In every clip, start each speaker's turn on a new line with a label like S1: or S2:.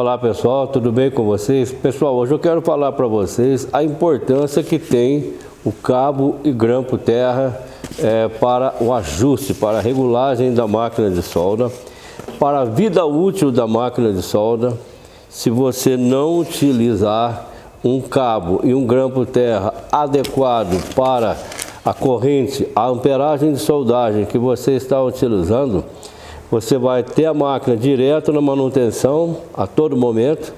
S1: Olá pessoal, tudo bem com vocês? Pessoal, hoje eu quero falar para vocês a importância que tem o cabo e grampo terra é, para o ajuste, para a regulagem da máquina de solda, para a vida útil da máquina de solda. Se você não utilizar um cabo e um grampo terra adequado para a corrente, a amperagem de soldagem que você está utilizando, você vai ter a máquina direto na manutenção a todo momento.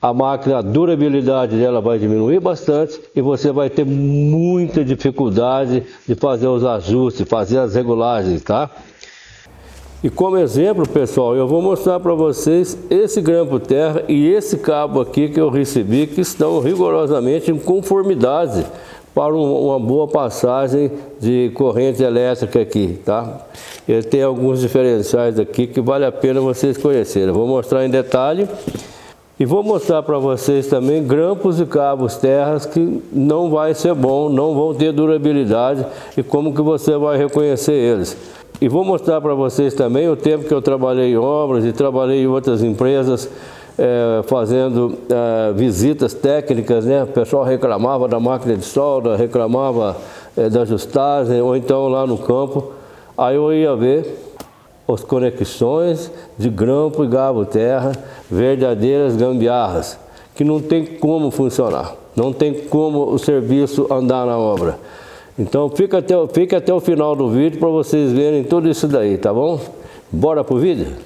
S1: A máquina, a durabilidade dela vai diminuir bastante e você vai ter muita dificuldade de fazer os ajustes, fazer as regulagens, tá? E como exemplo, pessoal, eu vou mostrar para vocês esse grampo terra e esse cabo aqui que eu recebi que estão rigorosamente em conformidade para uma boa passagem de corrente elétrica aqui, tá? Ele tem alguns diferenciais aqui que vale a pena vocês conhecerem. vou mostrar em detalhe e vou mostrar para vocês também grampos e cabos terras que não vai ser bom, não vão ter durabilidade e como que você vai reconhecer eles. E vou mostrar para vocês também o tempo que eu trabalhei em obras e trabalhei em outras empresas é, fazendo é, visitas técnicas, né? O pessoal reclamava da máquina de solda, reclamava é, da ajustagem, ou então lá no campo. Aí eu ia ver as conexões de grampo e gabo terra, verdadeiras gambiarras, que não tem como funcionar, não tem como o serviço andar na obra. Então fica até, fica até o final do vídeo para vocês verem tudo isso daí, tá bom? Bora pro vídeo?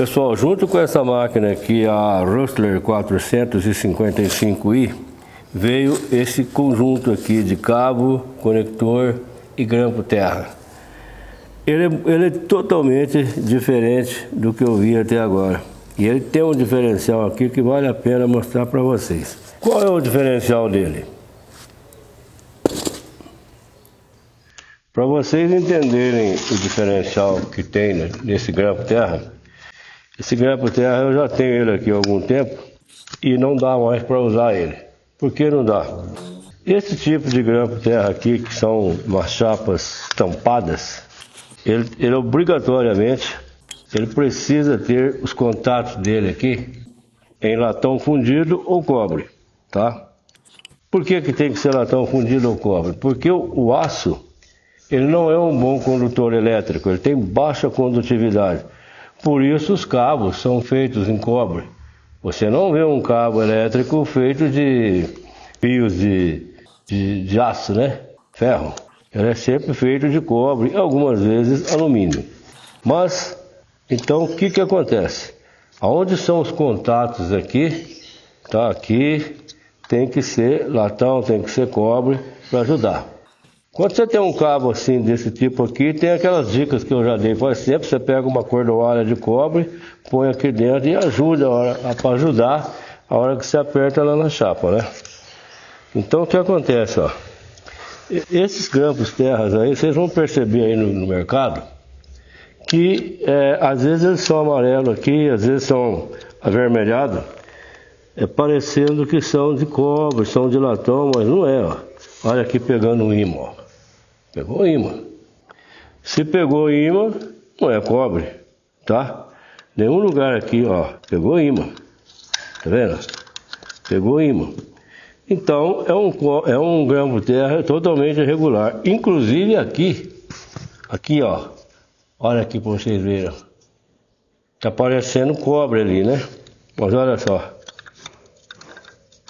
S1: Pessoal, junto com essa máquina aqui, a Rustler 455i, veio esse conjunto aqui de cabo, conector e grampo terra. Ele, ele é totalmente diferente do que eu vi até agora. E ele tem um diferencial aqui que vale a pena mostrar para vocês. Qual é o diferencial dele? Para vocês entenderem o diferencial que tem nesse grampo terra, esse grampo terra eu já tenho ele aqui há algum tempo e não dá mais para usar ele. Por que não dá? Esse tipo de grampo terra aqui, que são umas chapas tampadas, ele, ele obrigatoriamente ele precisa ter os contatos dele aqui em latão fundido ou cobre, tá? Por que, que tem que ser latão fundido ou cobre? Porque o, o aço ele não é um bom condutor elétrico, ele tem baixa condutividade. Por isso os cabos são feitos em cobre. Você não vê um cabo elétrico feito de fios de, de, de aço, né? Ferro. Ele é sempre feito de cobre e algumas vezes alumínio. Mas, então, o que, que acontece? Aonde são os contatos aqui? Tá aqui, tem que ser latão, tem que ser cobre para ajudar. Quando você tem um cabo assim desse tipo aqui, tem aquelas dicas que eu já dei faz tempo. Você pega uma cordoalha de cobre, põe aqui dentro e ajuda para ajudar a hora que você aperta lá na chapa, né? Então o que acontece, ó? Esses grampos terras aí, vocês vão perceber aí no, no mercado que é, às vezes eles são amarelos aqui, às vezes são avermelhados, é parecendo que são de cobre, são de latão, mas não é, ó. Olha aqui pegando um imã, ó. Pegou imã. Se pegou imã, não é cobre, tá? Nenhum lugar aqui, ó, pegou imã. Tá vendo? Pegou imã. Então, é um, é um grampo terra totalmente irregular. Inclusive aqui, aqui, ó. Olha aqui para vocês verem. Tá parecendo cobre ali, né? Mas olha só.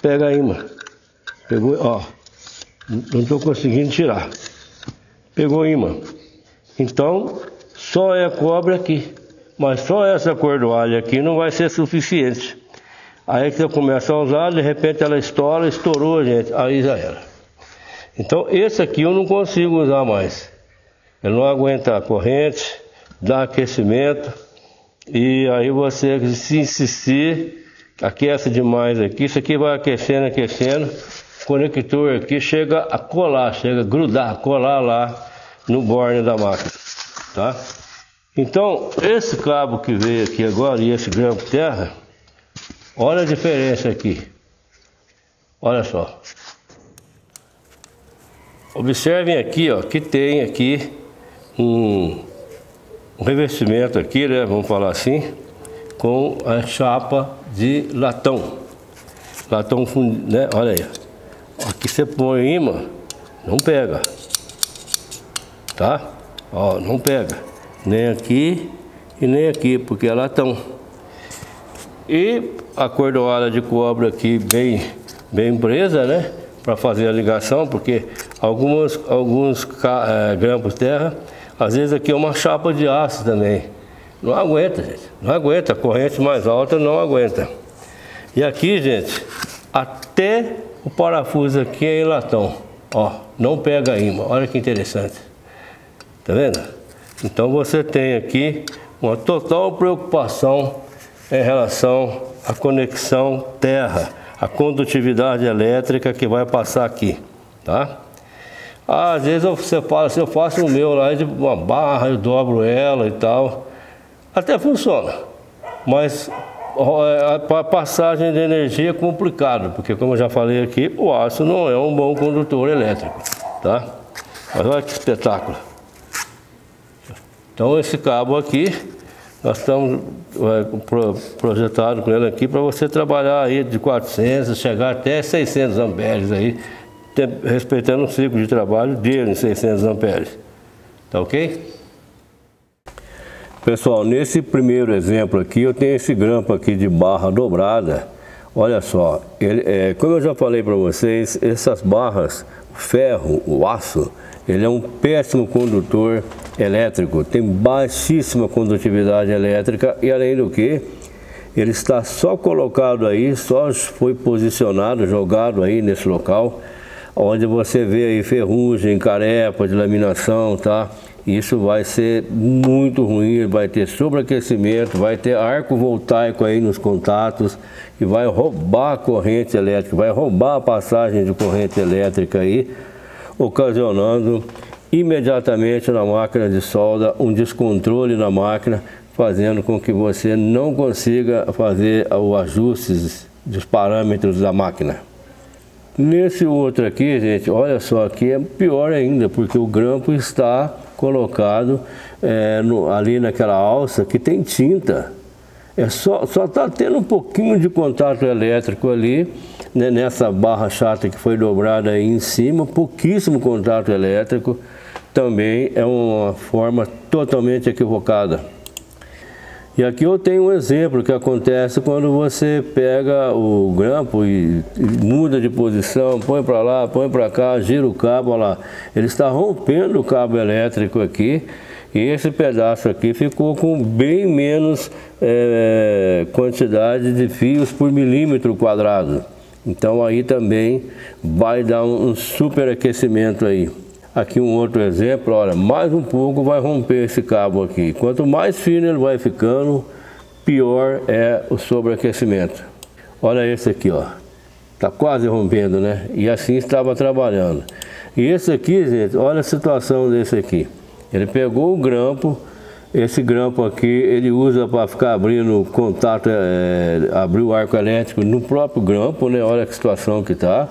S1: Pega mano. Pegou, ó. Não estou conseguindo tirar. Pegou imã. Então, só é cobre aqui. Mas só essa cordoalha aqui não vai ser suficiente. Aí que você começa a usar, de repente ela estoura, estourou, gente. Aí já era. Então, esse aqui eu não consigo usar mais. Ele não aguenta a corrente, dá aquecimento. E aí você, se insistir, aquece demais aqui. Isso aqui vai aquecendo, aquecendo conector aqui chega a colar, chega a grudar, colar lá no borne da máquina, tá? Então, esse cabo que veio aqui agora e esse grampo terra, olha a diferença aqui. Olha só. Observem aqui, ó, que tem aqui um, um revestimento aqui, né, vamos falar assim, com a chapa de latão. Latão, né? Olha aí. Aqui você põe imã, não pega. Tá? Ó, não pega. Nem aqui e nem aqui, porque é latão. E a cordoada de cobre aqui bem, bem presa, né? Para fazer a ligação, porque algumas, alguns é, grampos terra, às vezes aqui é uma chapa de aço também. Não aguenta, gente. Não aguenta. Corrente mais alta não aguenta. E aqui, gente, até o parafuso aqui é latão. Ó, não pega imã. Olha que interessante. Tá vendo? Então você tem aqui uma total preocupação em relação à conexão terra, a condutividade elétrica que vai passar aqui, tá? às vezes você fala assim, eu faço o meu lá de uma barra, eu dobro ela e tal. Até funciona, mas a passagem de energia é complicado, porque como eu já falei aqui, o aço não é um bom condutor elétrico, tá? Mas olha que espetáculo. Então esse cabo aqui, nós estamos é, projetado com ele aqui para você trabalhar aí de 400, chegar até 600 amperes aí, respeitando o ciclo de trabalho dele em 600 amperes. Tá ok? Pessoal, nesse primeiro exemplo aqui, eu tenho esse grampo aqui de barra dobrada. Olha só, ele, é, como eu já falei para vocês, essas barras, ferro, o aço, ele é um péssimo condutor elétrico, tem baixíssima condutividade elétrica e além do que, ele está só colocado aí, só foi posicionado, jogado aí nesse local, onde você vê aí ferrugem, carepa de laminação, tá? Isso vai ser muito ruim, vai ter sobreaquecimento, vai ter arco voltaico aí nos contatos e vai roubar a corrente elétrica, vai roubar a passagem de corrente elétrica aí, ocasionando imediatamente na máquina de solda um descontrole na máquina, fazendo com que você não consiga fazer os ajustes dos parâmetros da máquina. Nesse outro aqui, gente, olha só, aqui é pior ainda, porque o grampo está colocado é, no, ali naquela alça que tem tinta. É só está tendo um pouquinho de contato elétrico ali, né, nessa barra chata que foi dobrada aí em cima, pouquíssimo contato elétrico, também é uma forma totalmente equivocada. E aqui eu tenho um exemplo que acontece quando você pega o grampo e, e muda de posição, põe para lá, põe para cá, gira o cabo, olha lá. Ele está rompendo o cabo elétrico aqui e esse pedaço aqui ficou com bem menos é, quantidade de fios por milímetro quadrado. Então aí também vai dar um, superaquecimento aí. Aqui um outro exemplo, olha, mais um pouco vai romper esse cabo aqui. Quanto mais fino ele vai ficando, pior é o sobreaquecimento. Olha esse aqui, ó. Tá quase rompendo, né? E assim estava trabalhando. E esse aqui, gente, olha a situação desse aqui. Ele pegou o grampo, esse grampo aqui ele usa para ficar abrindo contato, é, abrir o arco elétrico no próprio grampo, né? Olha a situação que está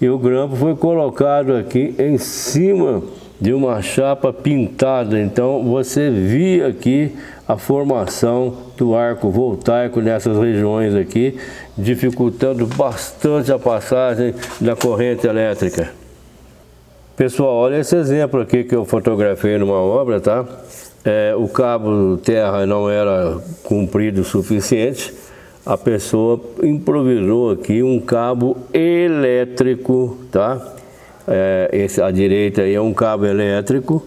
S1: e o grampo foi colocado aqui em cima de uma chapa pintada. Então você via aqui a formação do arco voltaico nessas regiões aqui, dificultando bastante a passagem da corrente elétrica. Pessoal, olha esse exemplo aqui que eu fotografei numa obra, tá? É, o cabo terra não era comprido o suficiente a pessoa improvisou aqui um cabo elétrico, tá? É, esse, à direita aí é um cabo elétrico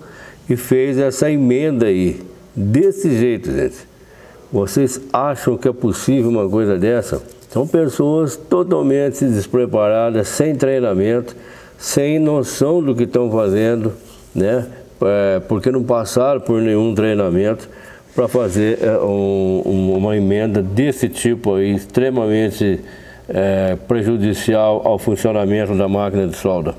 S1: e fez essa emenda aí, desse jeito, gente. Vocês acham que é possível uma coisa dessa? São pessoas totalmente despreparadas, sem treinamento, sem noção do que estão fazendo, né? É, porque não passaram por nenhum treinamento para fazer é, um, uma emenda desse tipo aí, extremamente é, prejudicial ao funcionamento da máquina de solda.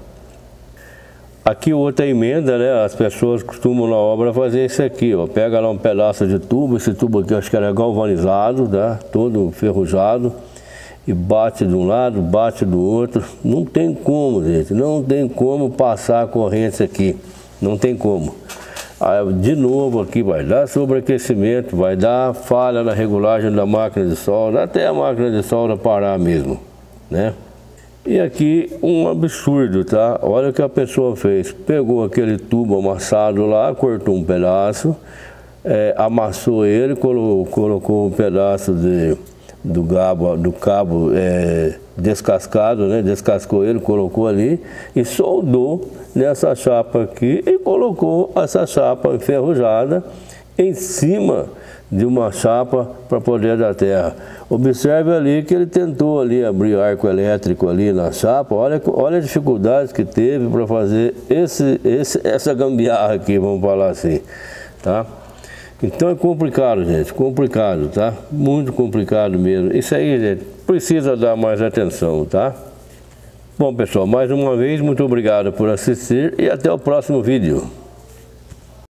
S1: Aqui outra emenda, né? As pessoas costumam na obra fazer isso aqui, ó. Pega lá um pedaço de tubo, esse tubo aqui acho que era galvanizado, tá? Todo ferrujado. E bate de um lado, bate do outro. Não tem como, gente. Não tem como passar a corrente aqui. Não tem como. De novo aqui vai dar sobreaquecimento, vai dar falha na regulagem da máquina de solda, até a máquina de solda parar mesmo, né? E aqui um absurdo, tá? Olha o que a pessoa fez. Pegou aquele tubo amassado lá, cortou um pedaço, é, amassou ele, colocou, colocou um pedaço de, do, gabo, do cabo é, descascado, né? Descascou ele, colocou ali e soldou nessa chapa aqui e colocou essa chapa enferrujada em cima de uma chapa para poder da terra. Observe ali que ele tentou ali abrir arco elétrico ali na chapa. Olha, olha as dificuldades que teve para fazer esse, esse, essa gambiarra aqui, vamos falar assim, tá? Então é complicado, gente, complicado, tá? Muito complicado mesmo. Isso aí, gente, precisa dar mais atenção, tá? Bom, pessoal, mais uma vez, muito obrigado por assistir e até o próximo vídeo.